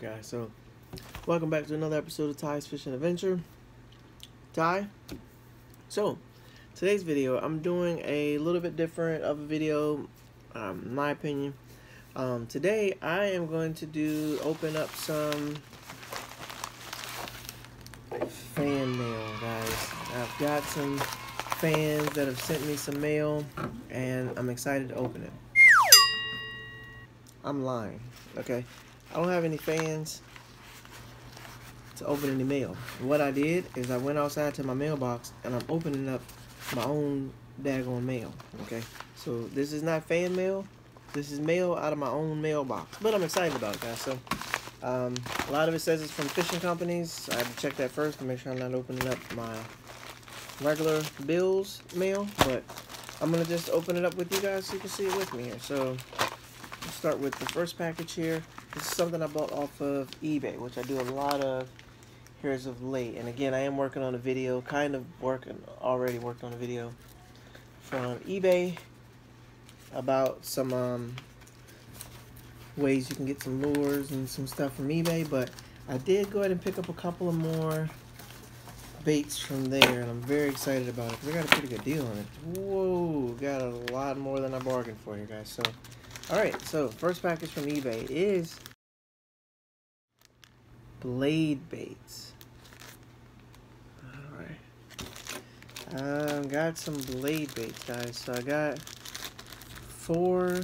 guys. So, welcome back to another episode of Ty's Fishing Adventure. Ty. So, today's video, I'm doing a little bit different of a video, um, my opinion. Um, today, I am going to do open up some fan mail, guys. I've got some fans that have sent me some mail, and I'm excited to open it. I'm lying, okay? I don't have any fans to open any mail. What I did is I went outside to my mailbox and I'm opening up my own daggone mail. Okay, so this is not fan mail. This is mail out of my own mailbox. But I'm excited about it, guys. So um, a lot of it says it's from fishing companies. I have to check that first to make sure I'm not opening up my regular bills mail. But I'm gonna just open it up with you guys so you can see it with me here. So start with the first package here. This is something I bought off of eBay, which I do a lot of here as of late. And again, I am working on a video, kind of working, already worked on a video from eBay about some um, ways you can get some lures and some stuff from eBay. But I did go ahead and pick up a couple of more baits from there, and I'm very excited about it I got a pretty good deal on it. Whoa, got a lot more than I bargained for here, guys. So, all right, so first package from eBay is blade baits. Alright. Um, got some blade baits, guys. So I got four,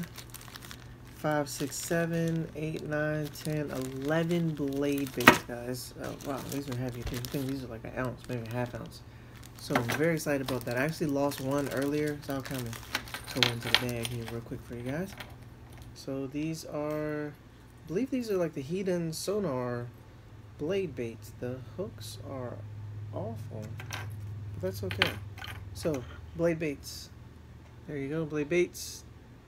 five, six, seven, eight, nine, ten, eleven blade baits, guys. Oh, wow, these are heavy. I think these are like an ounce, maybe a half ounce. So I'm very excited about that. I actually lost one earlier, so I'll kind of go into the bag here real quick for you guys. So these are, I believe these are like the Heddon Sonar blade baits. The hooks are awful, but that's okay. So, blade baits. There you go, blade baits.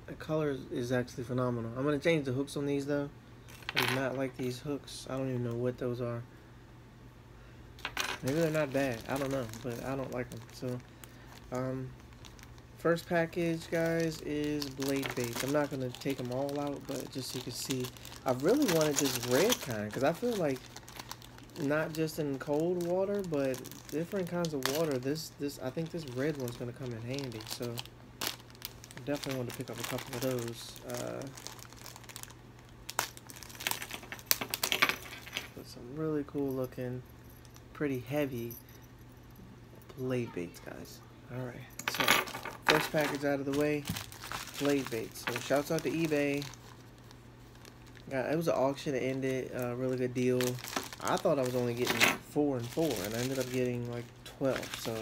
The color is actually phenomenal. I'm going to change the hooks on these though. I do not like these hooks. I don't even know what those are. Maybe they're not bad. I don't know, but I don't like them. So, um, first package, guys, is blade baits. I'm not going to take them all out, but just so you can see. I really wanted this red kind because I feel like not just in cold water, but different kinds of water. This, this, I think this red one's gonna come in handy. So, I definitely want to pick up a couple of those. Uh, some really cool looking, pretty heavy blade baits, guys. All right, so first package out of the way, blade baits. So, shouts out to eBay. Yeah, it was an auction. It ended. Uh, really good deal. I thought I was only getting four and four, and I ended up getting like 12. So,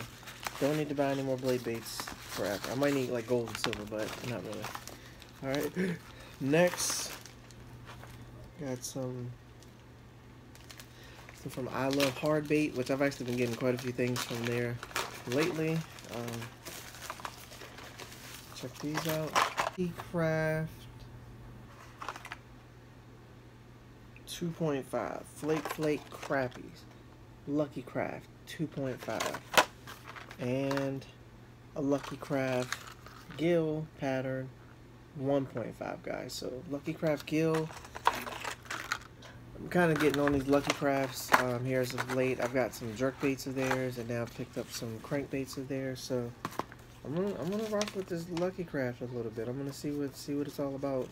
don't need to buy any more blade baits forever. I might need like gold and silver, but not really. Alright, next, got some, some from I Love Hard Bait, which I've actually been getting quite a few things from there lately. Um, check these out. Craft 2.5. Flake Flake Crappies. Lucky Craft 2.5. And a Lucky Craft Gill pattern 1.5 guys. So Lucky Craft Gill. I'm kind of getting on these Lucky Crafts um, here as of late. I've got some jerk baits of theirs and now I've picked up some crankbaits of theirs. So I'm gonna I'm gonna rock with this Lucky Craft a little bit. I'm gonna see what see what it's all about.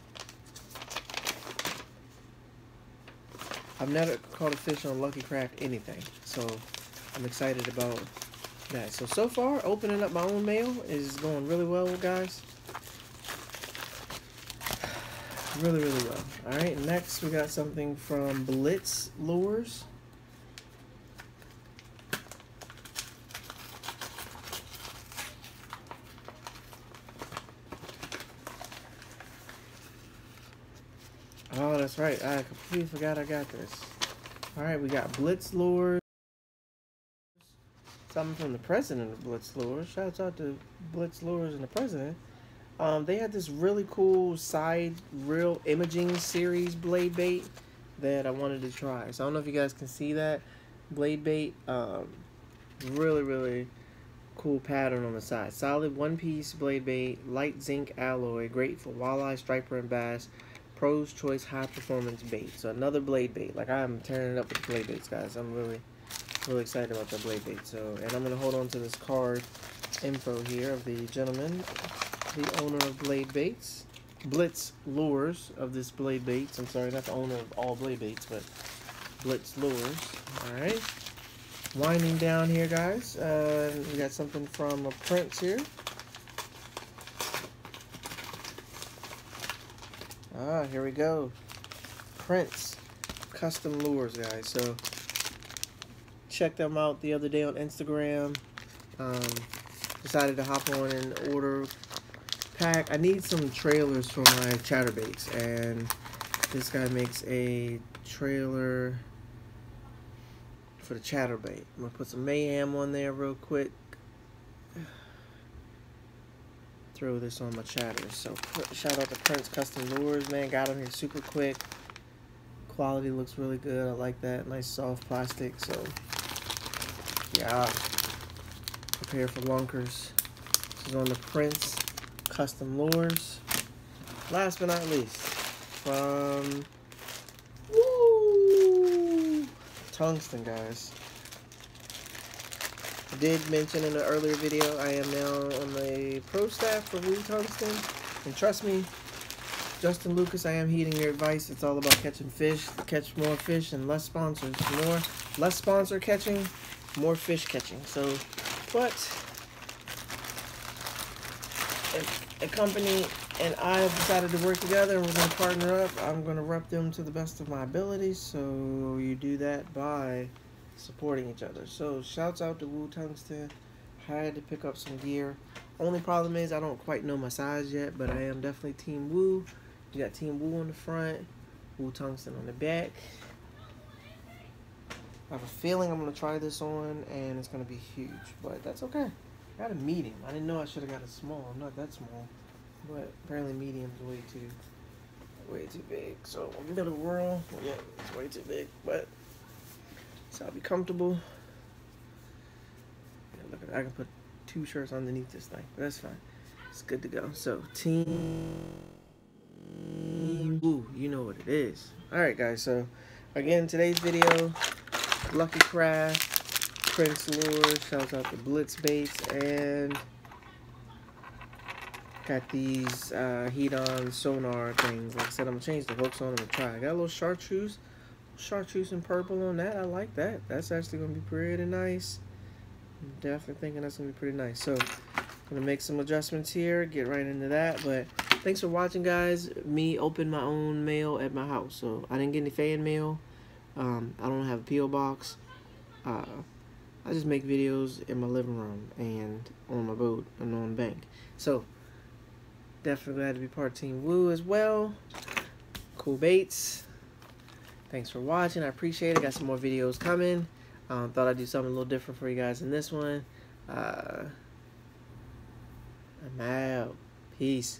I've never caught a fish on Lucky Craft anything, so I'm excited about that. So, so far, opening up my own mail is going really well, guys. Really, really well. Alright, next we got something from Blitz Lures. Oh, that's right. I completely forgot I got this. Alright, we got Blitz Lures. Something from the president of Blitz Lures. Shouts out to Blitz Lures and the president. Um, they had this really cool side real imaging series blade bait that I wanted to try. So I don't know if you guys can see that blade bait. Um, really, really cool pattern on the side. Solid one piece blade bait, light zinc alloy, great for walleye, striper, and bass Pro's Choice High Performance Bait. So another blade bait. Like I'm tearing it up with the blade baits, guys. I'm really, really excited about the blade bait. So, and I'm gonna hold on to this card info here of the gentleman, the owner of Blade Baits, Blitz Lures of this Blade Baits. I'm sorry, not the owner of all Blade Baits, but Blitz Lures. All right. Winding down here, guys. Uh, we got something from a Prince here. Ah, here we go. Prince Custom Lures, guys. So, check them out the other day on Instagram. Um, decided to hop on and order pack. I need some trailers for my chatterbaits, and this guy makes a trailer for the chatterbait. I'm gonna put some mayhem on there real quick. Throw this on my chatter. So shout out to Prince Custom Lures, man. Got them here super quick. Quality looks really good. I like that. Nice soft plastic. So yeah. Prepare for lunkers. This is on the Prince Custom Lures. Last but not least, from Woo! Tungsten, guys. Did mention in an earlier video, I am now on the pro staff for Woo Tungsten. And trust me, Justin Lucas, I am heeding your advice. It's all about catching fish. Catch more fish and less sponsors. More, less sponsor catching, more fish catching. So, but a, a company and I have decided to work together and we're going to partner up. I'm going to rep them to the best of my ability. So you do that by supporting each other. So shouts out to Woo Tungsten. I had to pick up some gear. Only problem is I don't quite know my size yet, but I am definitely Team Woo. You got Team Woo on the front, Woo Tungsten on the back. I have a feeling I'm to try this on and it's to be huge, but that's okay. I got a medium. I didn't know I should have got a small. I'm not that small. But apparently medium's way too way too big. So middle whirl. yeah, it's way too big. But so I'll be comfortable. Yeah, look I can put two shirts underneath this thing, but that's fine. It's good to go. So team Woo, you know what it is. Alright guys, so again today's video, Lucky Craft, Prince Lure, shout out to Blitz Baits and Got these uh, Heddon sonar things. Like I said, I'm to change the hooks on them and try. I got a little chartreuse. Chartreuse and purple on that. I like that. That's actually going to be pretty nice. I'm definitely thinking that's going to be pretty nice. So, I'm going to make some adjustments here. Get right into that. But, thanks for watching, guys. Me open my own mail at my house. So, I didn't get any fan mail. Um, I don't have a P.O. box. Uh, I just make videos in my living room and on my boat and on the bank. So, Definitely glad to be part of Team Woo as well. Cool baits. Thanks for watching. I appreciate it. I got some more videos coming. Um, thought I'd do something a little different for you guys in this one. Uh, I'm out. Peace.